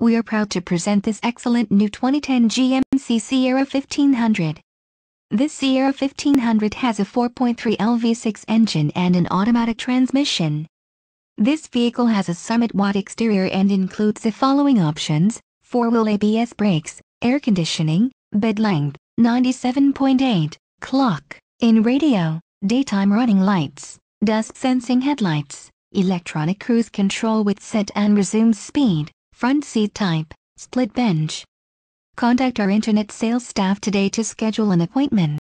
we are proud to present this excellent new 2010 GMC Sierra 1500. This Sierra 1500 has a 4.3 LV6 engine and an automatic transmission. This vehicle has a Summit White exterior and includes the following options, 4-wheel ABS brakes, air conditioning, bed length, 97.8, clock, in radio, daytime running lights, dusk sensing headlights, electronic cruise control with set and resume speed, front seat type, split bench. Contact our internet sales staff today to schedule an appointment.